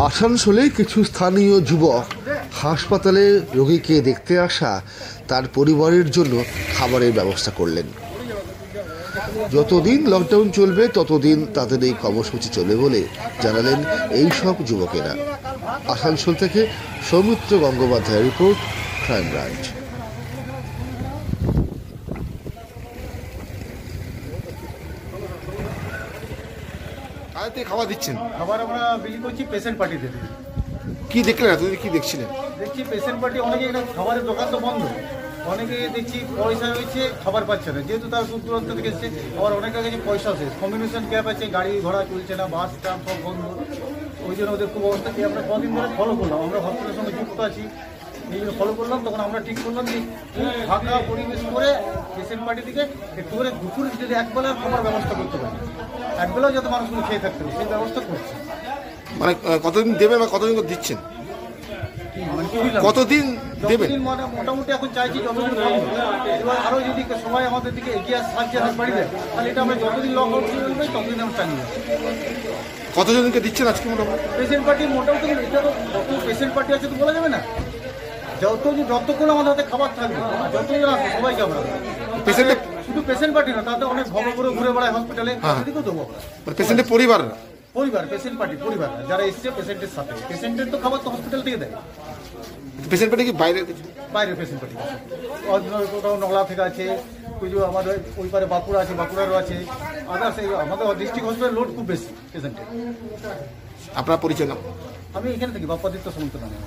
আসানসোলে কিছু স্থানীয় যুবক হাসপাতালে রোগীকে দেখতে আসা তার পরিবারের জন্য খাবারের ব্যবস্থা করলেন। যতদিন লকডাউন চলবে, ততদিন তাদের এই কর্মসূচি চলবে বলে জানালেন এই সব যুবকেরা। আসানসোল থেকে সৌমিত্র গঙ্গোপাধ্যায়ের রিপোর্ট, ক্রাইম ব্রাঞ্চ। থেকে খাবার দিচ্ছেন? খাবার আমরা বিলি করছি পেশেন্ট পার্টিতে কি দেখলেন এতদিন কি দেখছিলেন? দেখছি পেশেন্ট পার্টি অনেকে খাবারের দোকান তো বন্ধ। অনেকে দেখছি পয়সা হয়েছে খাবার পাচ্ছে না। যেহেতু তার দূর দূরান্ত থেকে এসছে আবার অনেকের কাছে পয়সা শেষ কম্বিনেশন গ্যাপ আছে গাড়ি ঘোড়া চলছে না বাস ট্রাম সব বন্ধ। ওই জন্য ওদের খুব অবস্থা। কি আমরা কদিন ধরে ফলো করলাম। আমরা হসপিটালের সঙ্গে যুক্ত আছি। এই জন্য ফলো করলাম তখন আমরা ঠিক করলাম যে ফাঁকা পরিবেশ করে পেশেন্ট পার্টি থেকে একটু করে দুপুরে যদি একবেলার খাবার ব্যবস্থা করতে পারি। একবেলাও যাতে মানুষগুলো খেয়ে থাকতে পারে সেই ব্যবস্থা করছি। মানে কতদিন দেবেন বা কতদিন দিচ্ছেন? মানে কতদিন দেবেন? মানে মোটামুটি এখন চাইছি যতদিন এবার আরও যদি সবাই আমাদের দিকে এগিয়ে সাহায্য হাত বাড়ি দেয় তাহলে এটা আমরা যতদিন লক আউট চলবে ততদিন আমরা চালিয়ে কতজনকে দিচ্ছেন আজকে মোটামুটি? পেশেন্ট পার্টি মোটামুটি এটা তো পেশেন্ট পার্টি আছে তো বলা যাবে না? যত যতক্ষণ আমাদের হাতে খাবার থাকবে যতজন আসবে সবাইকে আমরা পেশেন্টের শুধু পেশেন্ট পার্টি না তাতে অনেক ভবো করে ঘুরে বেড়ায় হসপিটালে হ্যাঁ। সেদিকেও দেবো মানে পেশেন্টের পরিবার পরিবার পেশেন্ট পার্টি পরিবার যারা এসছে পেশেন্টের সাথে। পেশেন্টের তো খাবার তো হসপিটাল থেকে দেয়। পেশেন্ট পেটে কি বাইরে পেশেন্ট পার্টি কোথাও নগলা থেকে আছে কিছু আমাদের ওই পারে বাঁকুড়া আছে বাঁকুড়ারও আছে। আদার্স আমাদের ডিস্ট্রিক্ট হসপিটাল লোড খুব বেশি পেশেন্টের আপনার পরিচয় নাম আমি এখানে থাকি বাপ্পাদিত্য সমন্ত নামে।